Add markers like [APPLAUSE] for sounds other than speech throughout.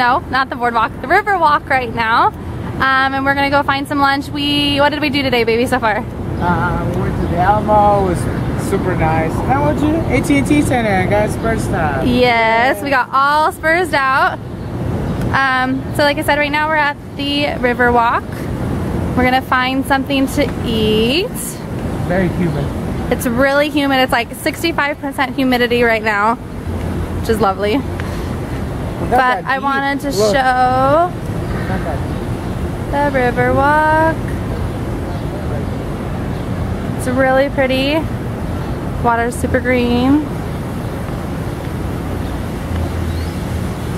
no, not the boardwalk, the river walk right now. Um, and we're gonna go find some lunch. We, what did we do today, baby, so far? Uh, we went to the Alamo, it was super nice. How old you? AT&T Center guys. got Spurs time. Yes, we got all Spurs out. Um, so like I said, right now we're at the river walk. We're gonna find something to eat. Very humid. It's really humid. It's like 65% humidity right now, which is lovely but I wanted to Look. show the river walk. It's really pretty. Water's super green.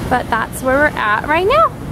But that's where we're at right now.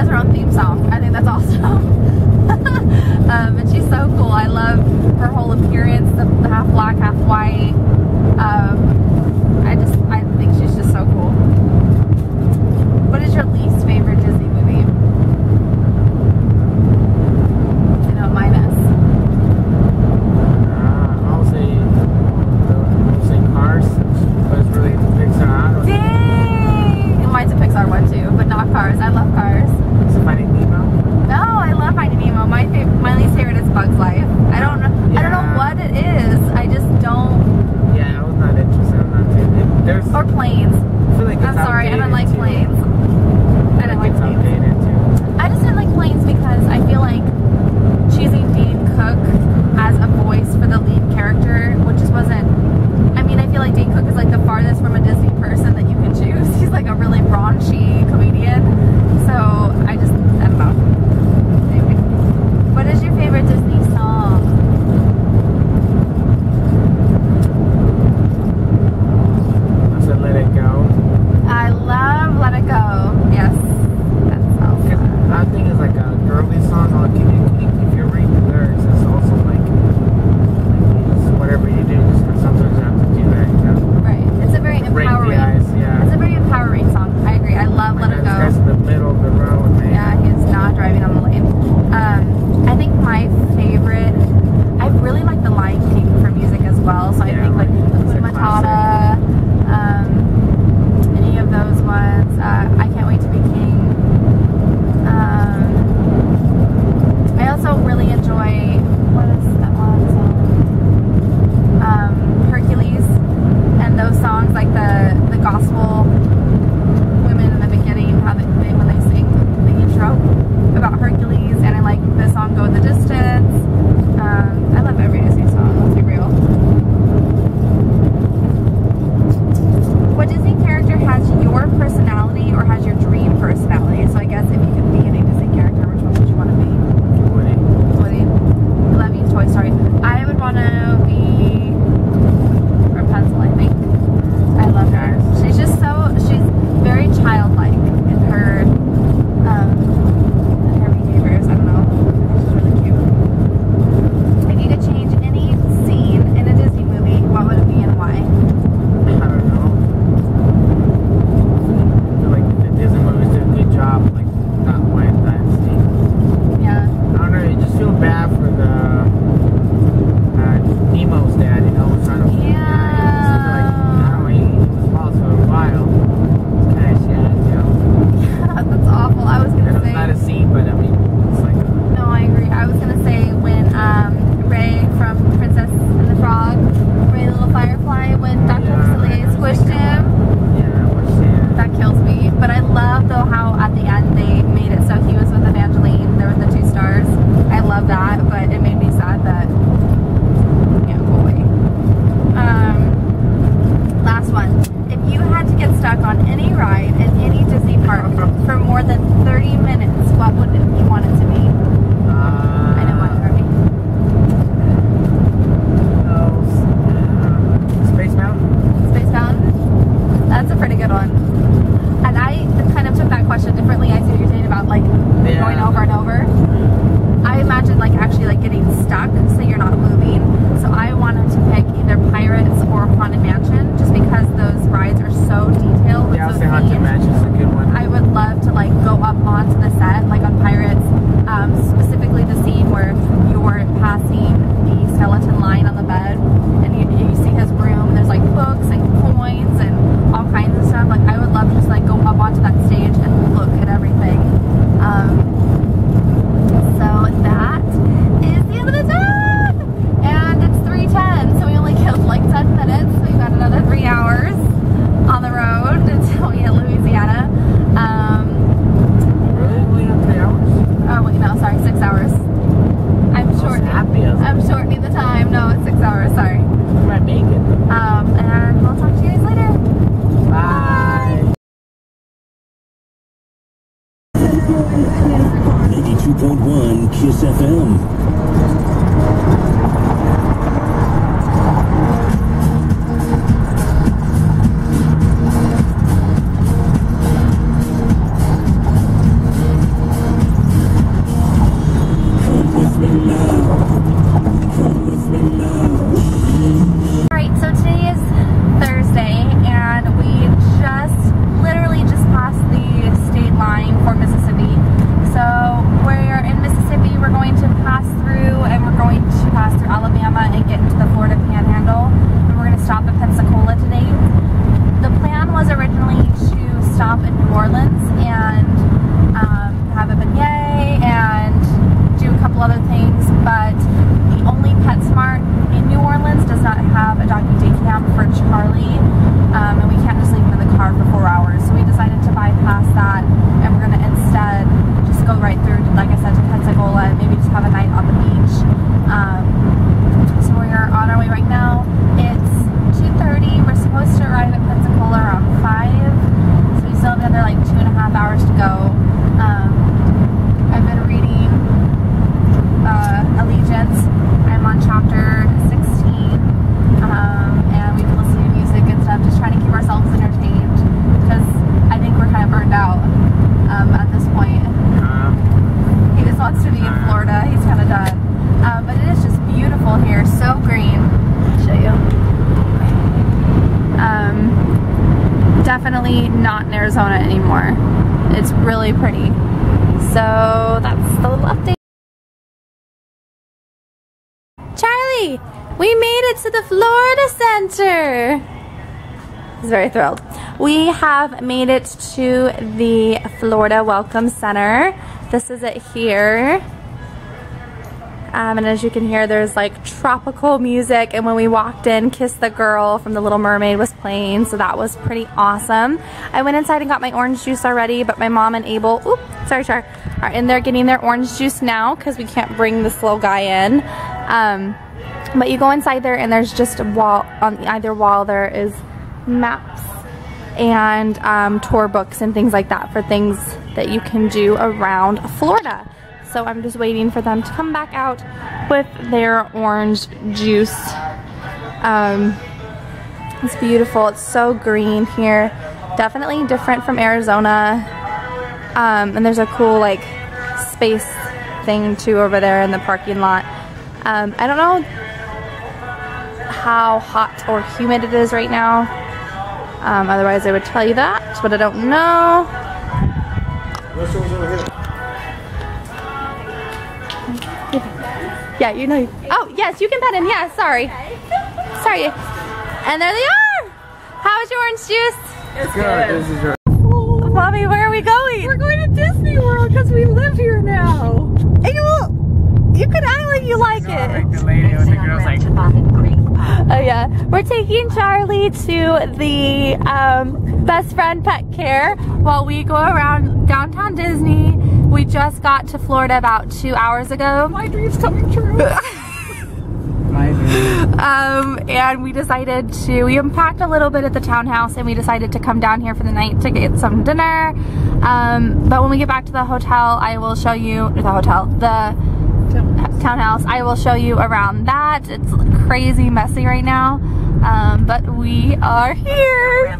has her own theme song. I think that's awesome. [LAUGHS] Uh, um, and she's so cool. I love her whole appearance, the, the half black, half white. Stop in New Orleans and um, have a beignet and do a couple other things, but the only PetSmart So that's the little update. Charlie, we made it to the Florida Center. He's very thrilled. We have made it to the Florida Welcome Center. This is it here. Um, and as you can hear, there's like tropical music. And when we walked in, Kiss the Girl from The Little Mermaid was playing. So that was pretty awesome. I went inside and got my orange juice already, but my mom and Abel, oop, sorry, Char, are in there getting their orange juice now because we can't bring this little guy in. Um, but you go inside there and there's just a wall, on either wall there is maps and um, tour books and things like that for things that you can do around Florida. So I'm just waiting for them to come back out with their orange juice. Um, it's beautiful. It's so green here. Definitely different from Arizona. Um, and there's a cool like space thing too over there in the parking lot. Um, I don't know how hot or humid it is right now. Um, otherwise I would tell you that, but I don't know. Yeah, you know. Oh, yes, you can pet him. Yeah, sorry. Sorry. And there they are. How's your orange juice? It's good. This is your. Mommy, where are we going? We're going to Disney World because we live here now. And you, you could act like you like Like it. the lady with the girls like. Oh yeah, we're taking Charlie to the um, best friend pet care while we go around downtown Disney. We just got to Florida about two hours ago. My dream's coming true. [LAUGHS] My um, and we decided to, we unpacked a little bit at the townhouse and we decided to come down here for the night to get some dinner. Um, but when we get back to the hotel, I will show you, the hotel, the townhouse, I will show you around that. It's crazy messy right now. Um, but we are here.